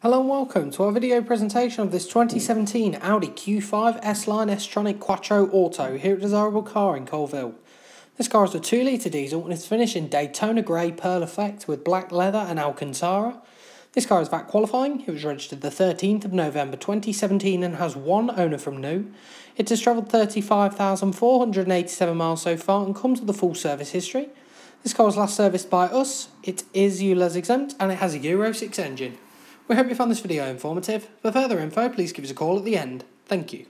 Hello and welcome to our video presentation of this 2017 Audi Q5 S-Line S-Tronic Quattro Auto here at Desirable Car in Coalville. This car is a 2 litre diesel and is finished in Daytona Grey Pearl Effect with black leather and Alcantara. This car is VAT qualifying, it was registered the 13th of November 2017 and has one owner from new. It has travelled 35,487 miles so far and comes with a full service history. This car was last serviced by us, it is ULEZ exempt and it has a Euro 6 engine. We hope you found this video informative. For further info, please give us a call at the end. Thank you.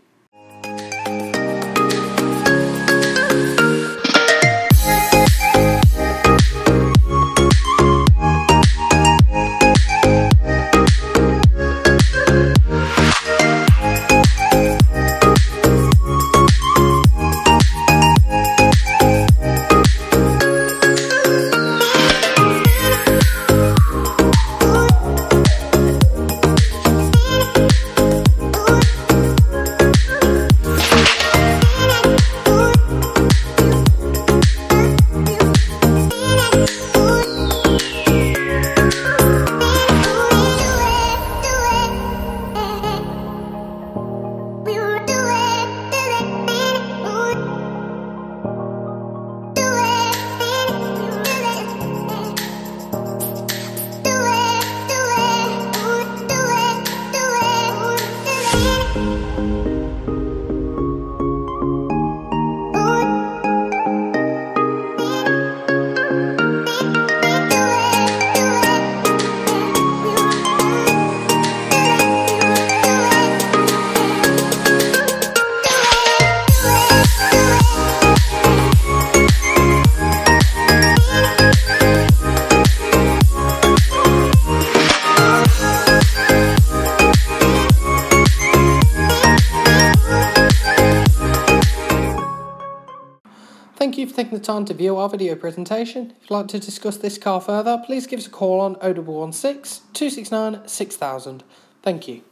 Thank you for taking the time to view our video presentation. If you'd like to discuss this car further, please give us a call on 0116 269 6000. Thank you.